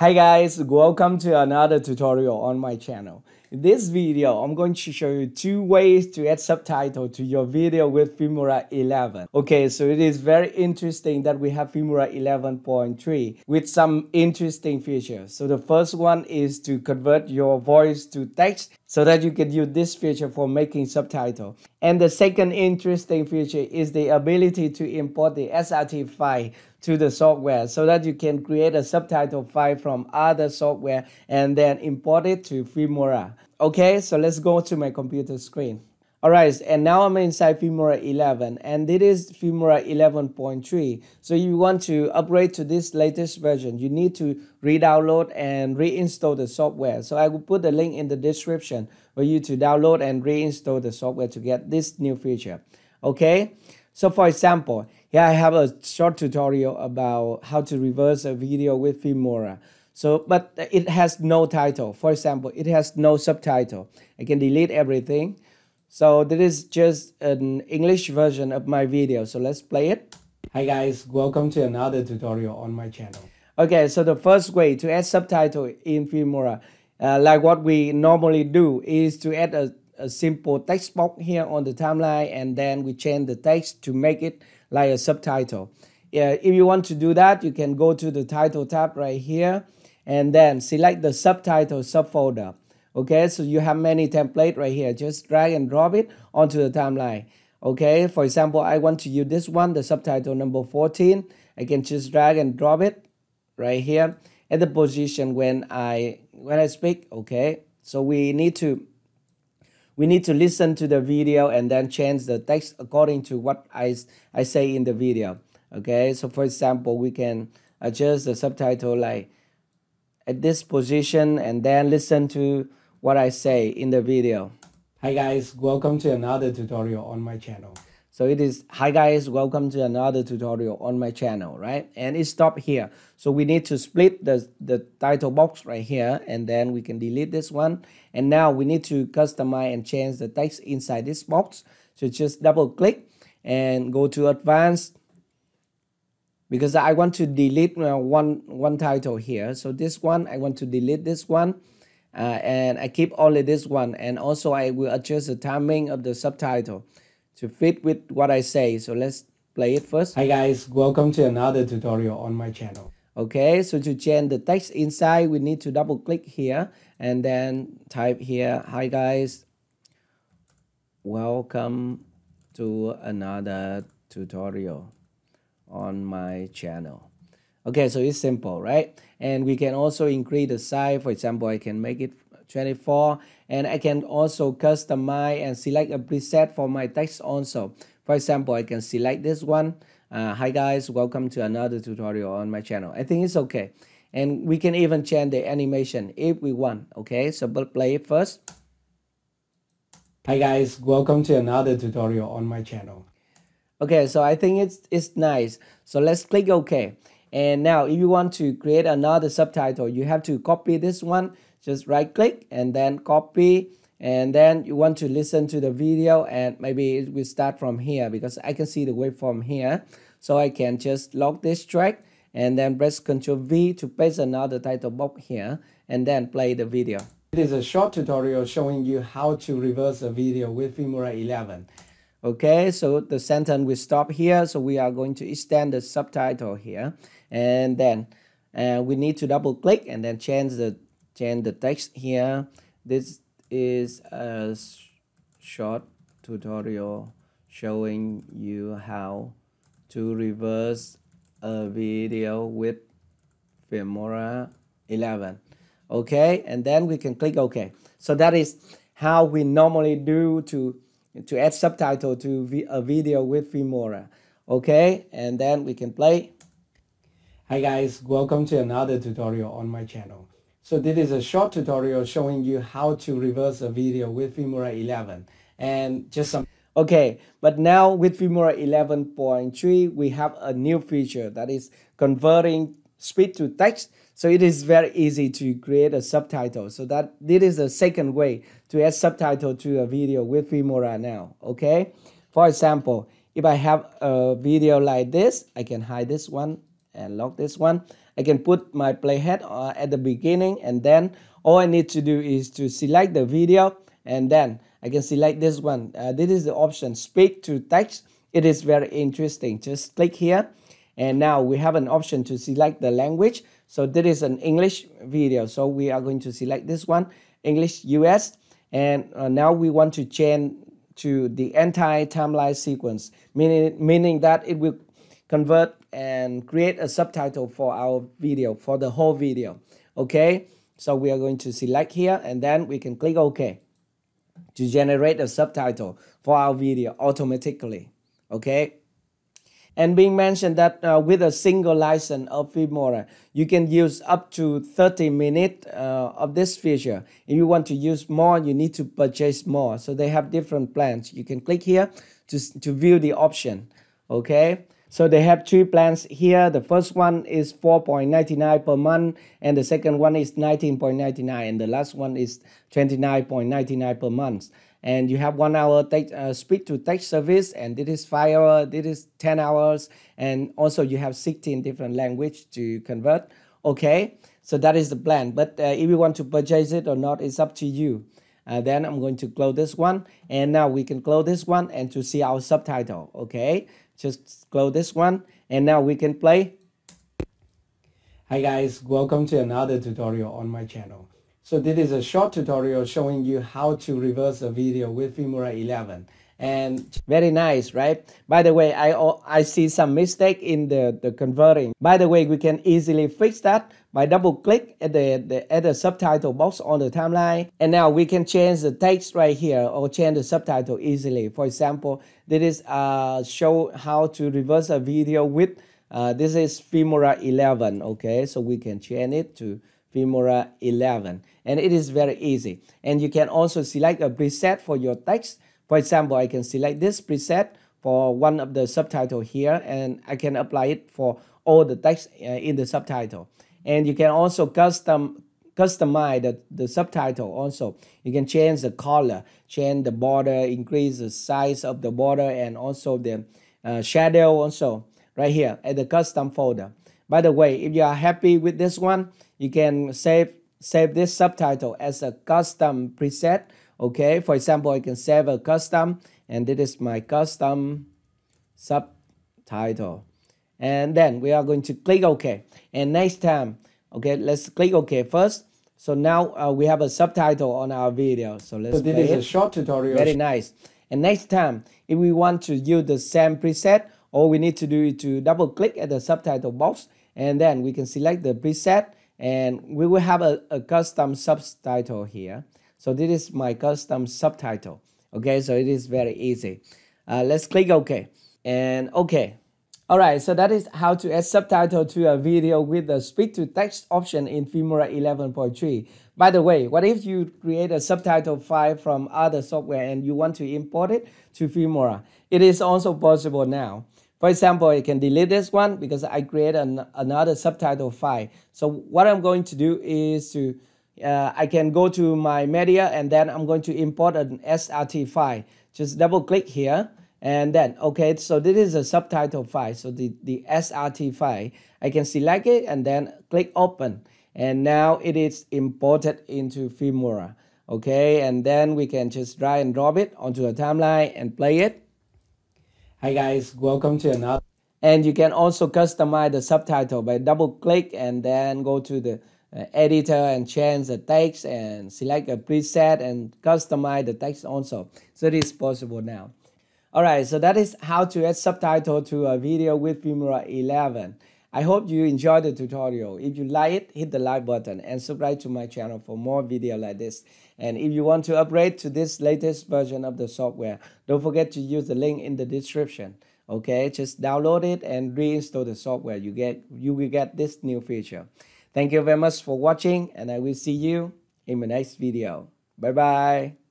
Hi guys, welcome to another tutorial on my channel. In this video, I'm going to show you two ways to add subtitle to your video with Filmora 11. Okay, so it is very interesting that we have Filmora 11.3 with some interesting features. So the first one is to convert your voice to text so that you can use this feature for making subtitle. And the second interesting feature is the ability to import the SRT file to the software so that you can create a subtitle file from other software and then import it to Filmora. Okay, so let's go to my computer screen. Alright, and now I'm inside Filmora 11 and this is Filmora 11.3. So you want to upgrade to this latest version, you need to re-download and reinstall the software. So I will put the link in the description for you to download and reinstall the software to get this new feature. Okay, so for example, here I have a short tutorial about how to reverse a video with Filmora. So, but it has no title. For example, it has no subtitle. I can delete everything. So this is just an English version of my video. So let's play it. Hi guys, welcome to another tutorial on my channel. Okay, so the first way to add subtitle in Filmora, uh, like what we normally do, is to add a, a simple text box here on the timeline and then we change the text to make it like a subtitle. Yeah, if you want to do that, you can go to the title tab right here and then select the subtitle subfolder. Okay, so you have many template right here. Just drag and drop it onto the timeline. Okay, for example, I want to use this one, the subtitle number 14. I can just drag and drop it right here at the position when I when I speak. Okay, so we need to we need to listen to the video and then change the text according to what I, I say in the video. Okay, so for example, we can adjust the subtitle like at this position and then listen to what I say in the video. Hi guys, welcome to another tutorial on my channel. So it is, hi guys, welcome to another tutorial on my channel, right? And it stopped here. So we need to split the, the title box right here and then we can delete this one. And now we need to customize and change the text inside this box. So just double click and go to advanced because I want to delete uh, one, one title here. So this one, I want to delete this one. Uh, and I keep only this one and also I will adjust the timing of the subtitle to fit with what I say. So let's play it first. Hi guys, welcome to another tutorial on my channel. Okay, so to change the text inside, we need to double click here and then type here, hi guys, welcome to another tutorial on my channel. Okay, so it's simple, right? And we can also increase the size. For example, I can make it 24 and I can also customize and select a preset for my text also. For example, I can select this one. Uh, hi guys, welcome to another tutorial on my channel. I think it's okay. And we can even change the animation if we want. Okay, so play it first. Hi guys, welcome to another tutorial on my channel. Okay, so I think it's, it's nice. So let's click OK. And now if you want to create another subtitle, you have to copy this one just right click and then copy and then you want to listen to the video and maybe we start from here because I can see the waveform here so I can just lock this track and then press Ctrl V to paste another title box here and then play the video. It is a short tutorial showing you how to reverse a video with Filmora 11. Okay, so the sentence will stop here, so we are going to extend the subtitle here, and then uh, we need to double click and then change the change the text here this is a short tutorial showing you how to reverse a video with Filmora 11 okay? And then we can click OK. So that is how we normally do to to add subtitle to a video with Filmora. Okay? And then we can play. Hi guys. Welcome to another tutorial on my channel so this is a short tutorial showing you how to reverse a video with Filmora 11 and just some Okay, but now with Filmora 11.3, we have a new feature that is converting speech to text. So it is very easy to create a subtitle. So that this is the second way to add subtitle to a video with Filmora now. Okay, for example, if I have a video like this, I can hide this one and lock this one. I can put my playhead uh, at the beginning and then all I need to do is to select the video and then I can select this one. Uh, this is the option speak to text. It is very interesting. Just click here and now we have an option to select the language. So this is an English video. So we are going to select this one, English US. And uh, now we want to change to the entire timeline sequence, meaning, meaning that it will convert and create a subtitle for our video, for the whole video. Okay, so we are going to select here and then we can click OK to generate a subtitle for our video automatically. Okay, and being mentioned that uh, with a single license of Filmora, you can use up to 30 minutes uh, of this feature. If you want to use more, you need to purchase more. So they have different plans. You can click here to, to view the option. Okay. So they have three plans here. The first one is 4.99 per month, and the second one is 19.99, and the last one is 29.99 per month. And you have one hour text, uh, speak to text service and this is five hours this is 10 hours and also you have 16 different language to convert. Okay? So that is the plan. But uh, if you want to purchase it or not it's up to you. Uh, then I'm going to close this one and now we can close this one and to see our subtitle. Okay just close this one and now we can play. Hi guys. Welcome to another tutorial on my channel. So this is a short tutorial showing you how to reverse a video with Filmora 11 and very nice right? By the way i i see some mistake in the the converting. By the way we can easily fix that by double click at the, the at the subtitle box on the timeline. And now we can change the text right here or change the subtitle easily. For example this is uh show how to reverse a video with uh, this is Filmora 11 okay? So we can change it to Filmora 11 and it is very easy. And you can also select a preset for your text for example I can select this preset for one of the subtitle here and I can apply it for all the text uh, in the subtitle. And you can also custom customize the, the subtitle also. You can change the color change the border increase the size of the border and also the uh, shadow also right here at the custom folder. By the way if you are happy with this one you can save save this subtitle as a custom preset okay for example I can save a custom and this is my custom subtitle. And then we are going to click OK. And next time okay let's click OK first. So now uh, we have a subtitle on our video. So let's so this is it. a short tutorial. Very nice. And next time if we want to use the same preset all we need to do is to double click at the subtitle box. And then we can select the preset and we will have a, a custom subtitle here. So this is my custom subtitle. Okay, so it is very easy. Uh, let's click OK. And OK. Alright, so that is how to add subtitle to a video with the speak to text option in Filmora 11.3. By the way, what if you create a subtitle file from other software and you want to import it to Filmora? It is also possible now. For example, I can delete this one because I create an, another subtitle file. So what I'm going to do is to, uh, I can go to my media and then I'm going to import an SRT file. Just double click here and then, okay, so this is a subtitle file. So the, the SRT file, I can select it and then click open. And now it is imported into Filmora. Okay, and then we can just drag and drop it onto a timeline and play it. Hi guys, welcome to another. And you can also customize the subtitle by double click and then go to the Uh, editor and change the text and select a preset and customize the text also. So it is possible now. Alright, so that is how to add subtitle to a video with Filmora 11. I hope you enjoyed the tutorial. If you like it, hit the like button and subscribe to my channel for more video like this. And if you want to upgrade to this latest version of the software, don't forget to use the link in the description. Okay, just download it and reinstall the software. You get you will get this new feature. Thank you very much for watching and I will see you in my next video. Bye bye.